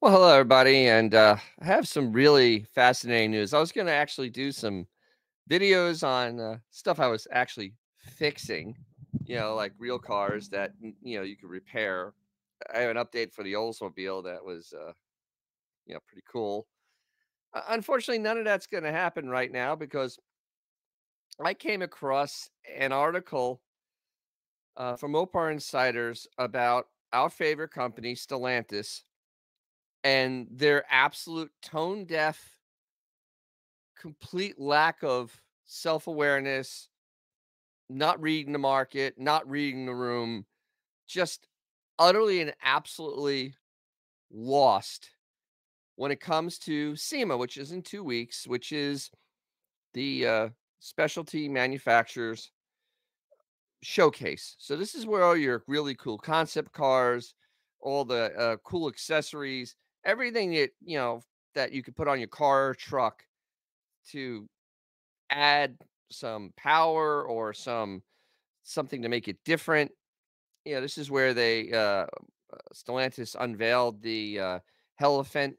Well, hello, everybody, and uh, I have some really fascinating news. I was going to actually do some videos on uh, stuff I was actually fixing, you know, like real cars that you know you could repair. I have an update for the Oldsmobile that was, uh, you know, pretty cool. Uh, unfortunately, none of that's going to happen right now because I came across an article uh, from Mopar Insiders about our favorite company, Stellantis, and their absolute tone deaf complete lack of self-awareness, not reading the market, not reading the room, just utterly and absolutely lost when it comes to SEMA, which is in two weeks, which is the uh, specialty manufacturers showcase. So this is where all your really cool concept cars, all the uh, cool accessories, everything that you know that you could put on your car or truck to add some power or some something to make it different. You know, this is where they uh, uh, Stellantis unveiled the uh, Hellephant.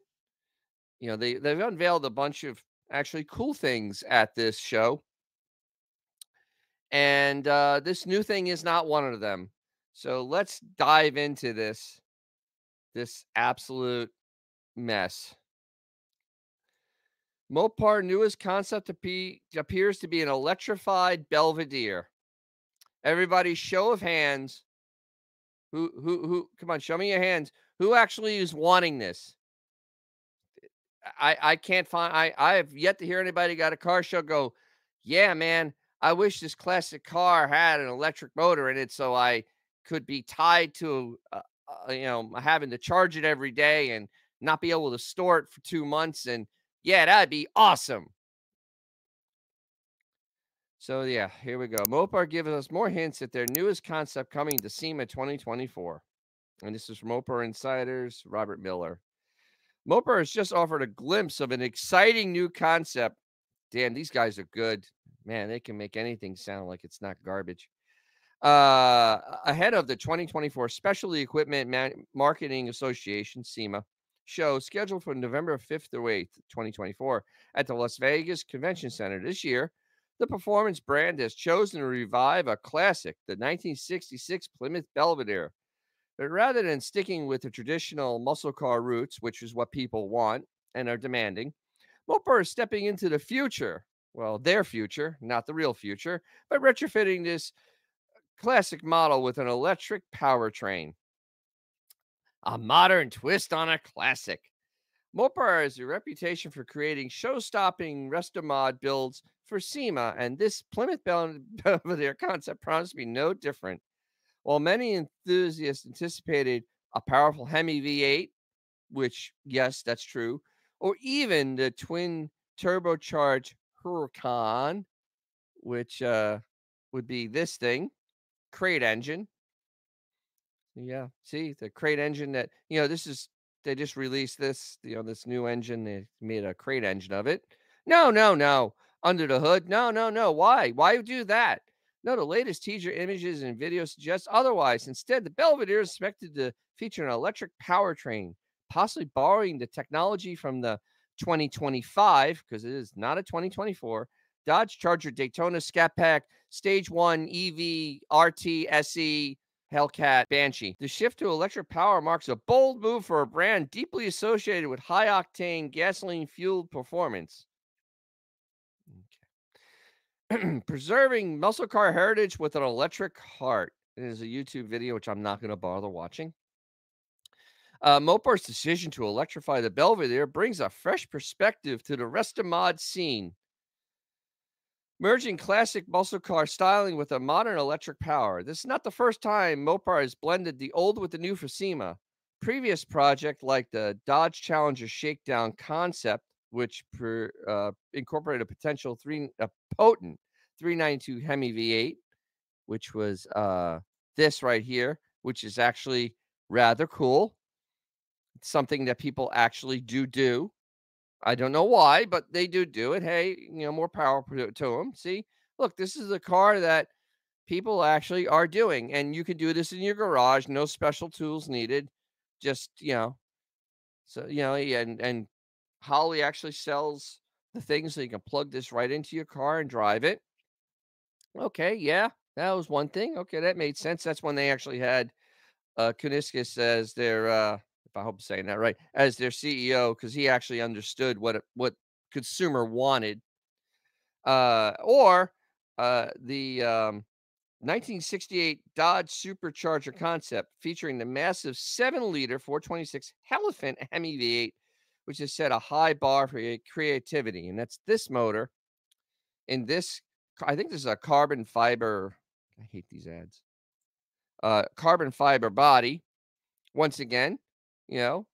You know, they they've unveiled a bunch of actually cool things at this show, and uh, this new thing is not one of them. So let's dive into this this absolute mess. Mopar newest concept appe- appears to be an electrified Belvedere. Everybody, show of hands. Who, who, who? Come on, show me your hands. Who actually is wanting this? I, I can't find. I, I have yet to hear anybody got a car show go. Yeah, man. I wish this classic car had an electric motor in it, so I could be tied to, uh, uh, you know, having to charge it every day and not be able to store it for two months. And yeah, that'd be awesome. So yeah, here we go. Mopar gives us more hints at their newest concept coming to SEMA 2024. And this is from Mopar Insiders, Robert Miller. Mopar has just offered a glimpse of an exciting new concept. Damn, these guys are good. Man, they can make anything sound like it's not garbage. Uh, ahead of the 2024 Specialty Equipment Man- Marketing Association, SEMA, show scheduled for November 5th through 8th, 2024, at the Las Vegas Convention Center this year. The performance brand has chosen to revive a classic, the 1966 Plymouth Belvedere. But rather than sticking with the traditional muscle car roots, which is what people want and are demanding, Mopar is stepping into the future. Well, their future, not the real future, by retrofitting this classic model with an electric powertrain. A modern twist on a classic. Mopar has a reputation for creating show-stopping resto-mod builds for SEMA, and this Plymouth Belvedere concept promised to be no different. While many enthusiasts anticipated a powerful Hemi V8, which, yes, that's true, or even the twin turbocharged Hurricane, which uh, would be this thing, crate engine. Yeah, see the crate engine that you know this is they just released this you know this new engine they made a crate engine of it. No, no, no. Under the hood. No, no, no. Why? Why do that? No, the latest teaser images and videos suggest otherwise. Instead, the Belvedere is expected to feature an electric powertrain, possibly borrowing the technology from the 2025, because it is not a 2024, Dodge Charger Daytona Scat Pack Stage 1 EV RT SE Hellcat Banshee. The shift to electric power marks a bold move for a brand deeply associated with high octane gasoline fueled performance. Okay. Preserving muscle car heritage with an electric heart. It is a YouTube video, which I'm not going to bother watching. Uh, Mopar's decision to electrify the Belvedere brings a fresh perspective to the Restomod scene merging classic muscle car styling with a modern electric power. This is not the first time Mopar has blended the old with the new for SEMA. Previous project like the Dodge Challenger Shakedown concept, which per, uh, incorporated a potential three a potent 392 Hemi V8, which was uh, this right here, which is actually rather cool. It's something that people actually do do. I don't know why, but they do do it. Hey, you know, more power to, them. See, look, this is a car that people actually are doing, and you can do this in your garage. No special tools needed. Just you know, So, you know, and and Holley actually sells the things so you can plug this right into your car and drive it. Okay, yeah, that was one thing. Okay, that made sense. That's when they actually had uh Kuniskis as their uh if I hope I'm saying that right, as their CEO, because he actually understood what what consumer wanted. Uh or uh the um 1968 Dodge Supercharger concept featuring the massive 7 liter 426 Elephant Hemi V8, which has set a high bar for creativity. And that's this motor in this, I think this is a carbon fiber. I hate these ads. Uh, carbon fiber body. Once again, you know,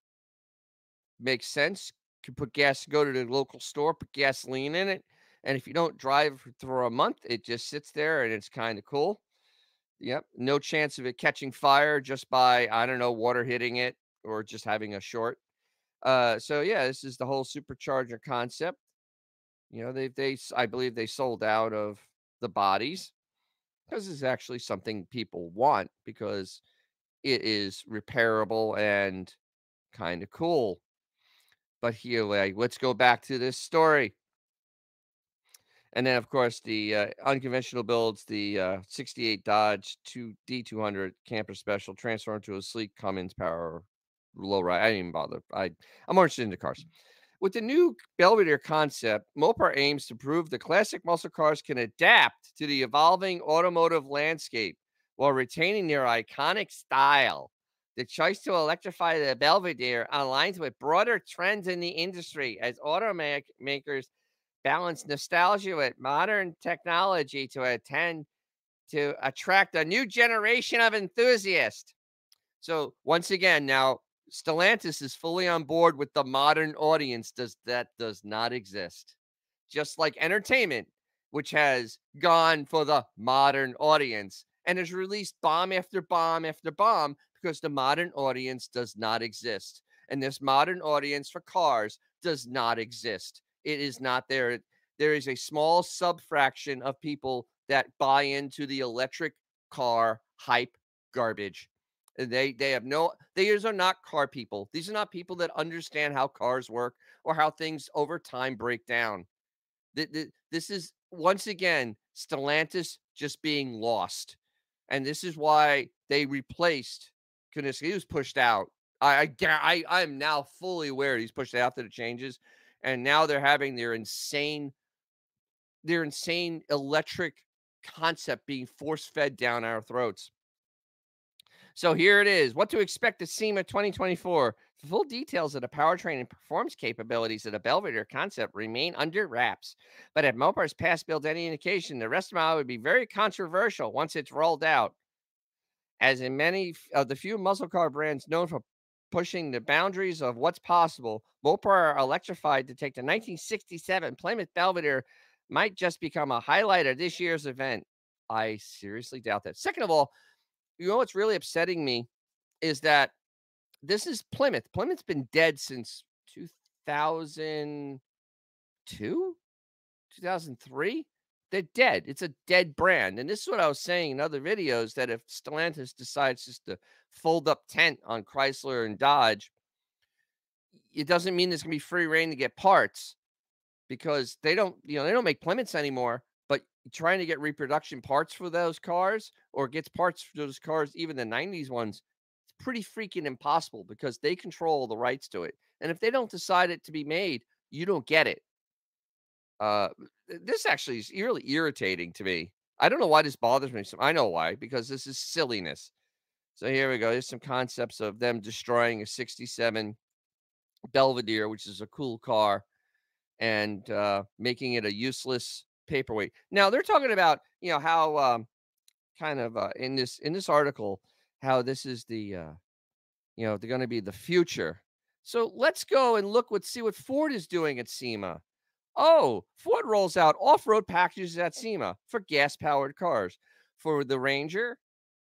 makes sense. Could put gas, go to the local store, put gasoline in it, and if you don't drive for a month, it just sits there and it's kind of cool. Yep. No chance of it catching fire just by, I don't know, water hitting it or just having a short. Uh, so yeah, this is the whole supercharger concept. You know, they they I believe they sold out of the bodies because it's actually something people want because it is repairable and kind of cool. But here, like, let's go back to this story. And then, of course, the uh, unconventional builds, the uh, 68 Dodge 2 D200 camper special transformed to a sleek Cummins power low ride. I didn't even bother. I, I'm more interested in cars. With the new Belvedere concept, Mopar aims to prove the classic muscle cars can adapt to the evolving automotive landscape while retaining their iconic style. The choice to electrify the Belvedere aligns with broader trends in the industry as automakers balance nostalgia with modern technology to attend to attract a new generation of enthusiasts. So once again, now Stellantis is fully on board with the modern audience. Does that does not exist? Just like entertainment, which has gone for the modern audience and has released bomb after bomb after bomb because the modern audience does not exist. And this modern audience for cars does not exist. It is not there. There is a small subfraction of people that buy into the electric car hype garbage. And they they have no these are not car people. These are not people that understand how cars work or how things over time break down. This is once again Stellantis just being lost. And this is why they replaced He was pushed out. I I I am now fully aware he's pushed out after the changes and now they're having their insane their insane electric concept being force fed down our throats. So here it is. What to expect at SEMA 2024. The full details of the powertrain and performance capabilities of the Belvedere concept remain under wraps. But if Mopar's past built any indication, the rest of the would be very controversial once it's rolled out. As in many of the few muscle car brands known for pushing the boundaries of what's possible. Mopar electrified to take the 1967 Plymouth Belvedere might just become a highlight of this year's event. I seriously doubt that. Second of all, you know what's really upsetting me is that this is Plymouth. Plymouth's been dead since 2002, 2003 they're dead. It's a dead brand. And this is what I was saying in other videos that if Stellantis decides just to fold up tent on Chrysler and Dodge, it doesn't mean there's going to be free reign to get parts because they don't, you know, they don't make Plymouths anymore. But trying to get reproduction parts for those cars or gets parts for those cars, even the 90s ones, it's pretty freaking impossible because they control the rights to it. And if they don't decide it to be made, you don't get it. Uh, this actually is really irritating to me. I don't know why this bothers me. I know why, because this is silliness. So here we go. There's some concepts of them destroying a 67 Belvedere, which is a cool car, and uh, making it a useless paperweight. Now they're talking about, you know, how um, kind of uh, in this in this article, how this is the, uh, you know, they're going to be the future. So let's go and look what see what Ford is doing at SEMA. Oh, Ford rolls out off road packages at SEMA for gas powered cars for the Ranger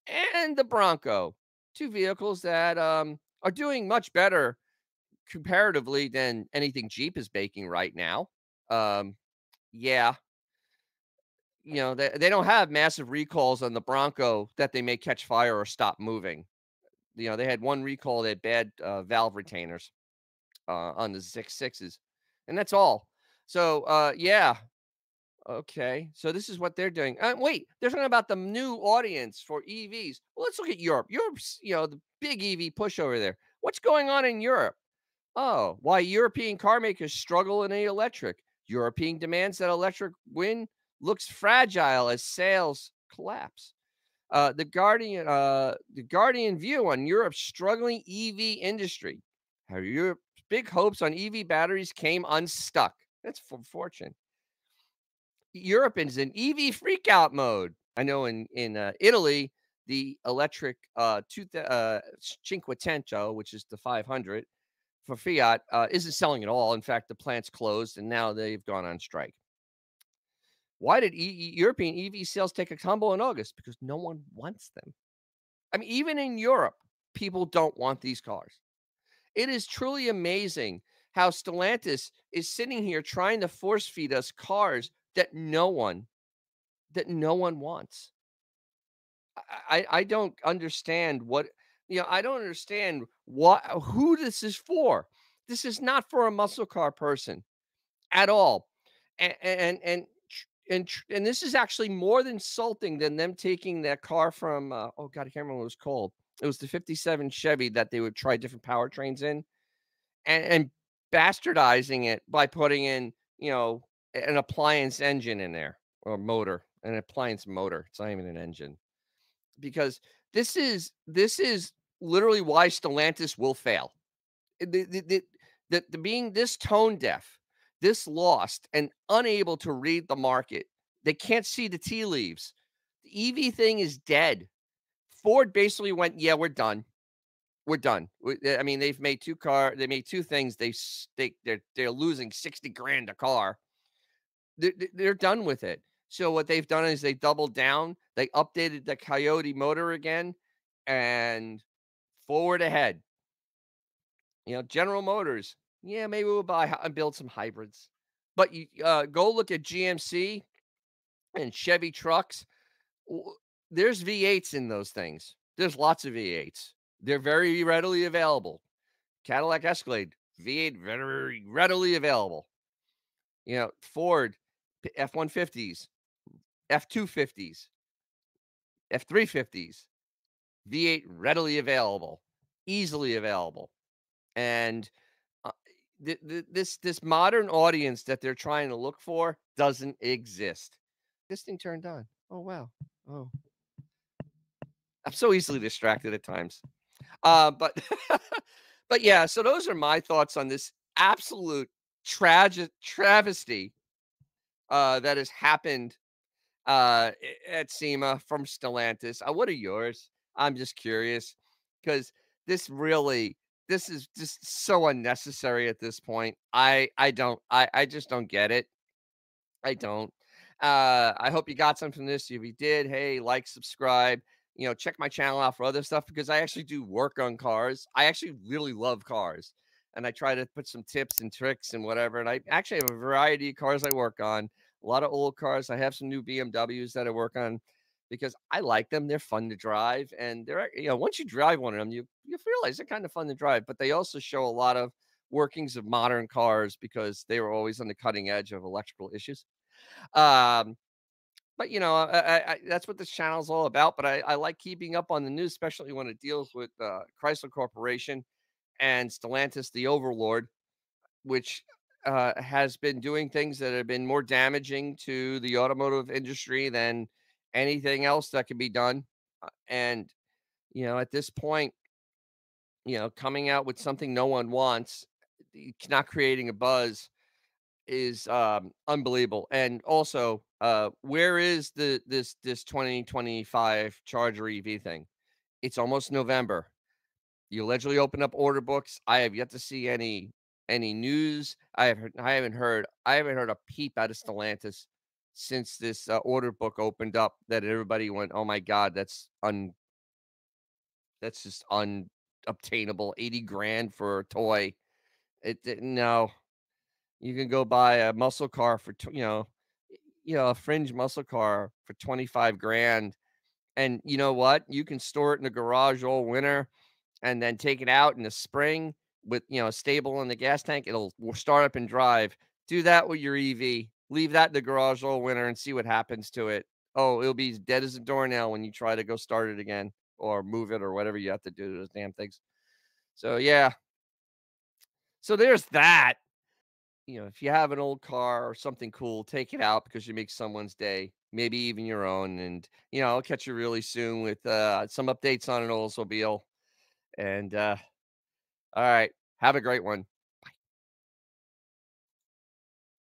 and the Bronco, two vehicles that um, are doing much better comparatively than anything Jeep is making right now. Um, yeah. You know, they, they don't have massive recalls on the Bronco that they may catch fire or stop moving. You know, they had one recall, they had bad uh, valve retainers. uh, on the six sixes, and that's all. So uh, yeah, okay. So this is what they're doing. Uh, wait, they're talking about the new audience for EVs. Well, let's look at Europe. Europe's you know the big EV push over there. What's going on in Europe? Oh, why European car makers struggle in a electric. European demands that electric win looks fragile as sales collapse. Uh, the Guardian, uh, the Guardian view on Europe's struggling EV industry. How Europe's big hopes on EV batteries came unstuck. That's for fortune. Europe is in EV freakout mode. I know in in uh, Italy, the electric uh, two uh, Cinquecento, which is the 500 for Fiat, uh, isn't selling at all. In fact, the plant's closed and now they've gone on strike. Why did e- European EV sales take a tumble in August? Because no one wants them. I mean, even in Europe, people don't want these cars. It is truly amazing how Stellantis is sitting here trying to force feed us cars that no one that no one wants. I, I don't understand what you know, I don't understand what who this is for. This is not for a muscle car person at all. And and and and, and this is actually more than insulting than them taking that car from uh, oh god, I can't remember what it was called. It was the 57 Chevy that they would try different powertrains in and, and bastardizing it by putting in, you know, an appliance engine in there or motor, an appliance motor. It's not even an engine. Because this is this is literally why Stellantis will fail. The, the, the, the, the being this tone deaf, this lost, and unable to read the market. They can't see the tea leaves. The EV thing is dead. Ford basically went, yeah, we're done. We're done. I mean, they've made two car. They made two things. They they they're they're losing sixty grand a car. They're, they're done with it. So what they've done is they doubled down. They updated the Coyote motor again, and forward ahead. You know, General Motors, yeah, maybe we'll buy and build some hybrids. But you uh, go look at GMC and Chevy trucks. There's V8s in those things. There's lots of V8s. They're very readily available. Cadillac Escalade, V8 very readily available. You know, Ford F 150s, F 250s, F 350s, V8 readily available, easily available. And uh, th- th- this this modern audience that they're trying to look for doesn't exist. This thing turned on. Oh wow. Oh. I'm so easily distracted at times. Uh, but but yeah, so those are my thoughts on this absolute tragic travesty uh, that has happened uh, at SEMA from Stellantis. Uh, what are yours? I'm just curious because this really this is just so unnecessary at this point. I I don't I I just don't get it. I don't. Uh I hope you got something from this. If you did, hey, like, subscribe. You know, check my channel out for other stuff because I actually do work on cars. I actually really love cars. And I try to put some tips and tricks and whatever. And I actually have a variety of cars I work on. A lot of old cars. I have some new BMWs that I work on because I like them. They're fun to drive, and they're you know once you drive one of them, you you realize they're kind of fun to drive. But they also show a lot of workings of modern cars because they were always on the cutting edge of electrical issues. Um, but you know, I, I, that's what this channel is all about. But I, I, like keeping up on the news, especially when it deals with uh, Chrysler Corporation and Stellantis, the overlord, which uh, has been doing things that have been more damaging to the automotive industry than anything else that can be done. Uh, and, you know, at this point, you know, coming out with something no one wants, not creating a buzz is um, unbelievable. And also, uh, where is the this this 2025 Charger EV thing? It's almost November. You allegedly opened up order books. I have yet to see any any news. I have I haven't heard I haven't heard a peep out of Stellantis since this uh, order book opened up that everybody went, "Oh my god, that's un that's just unobtainable. 80 grand for a toy." It, it no. You can go buy a muscle car for you know, you know, a fringe muscle car for 25 grand. And you know what? You can store it in the garage all winter and then take it out in the spring, with you know a stable in the gas tank, it'll start up and drive. Do that with your EV. Leave that in the garage all winter and see what happens to it. Oh, it'll be as dead as a doornail when you try to go start it again or move it or whatever you have to do to those damn things. So yeah. So there's that. You know, if you have an old car or something cool, take it out because you make someone's day, maybe even your own. And you know, I'll catch you really soon with uh, some updates on an Oldsmobile. And uh, all right, have a great one.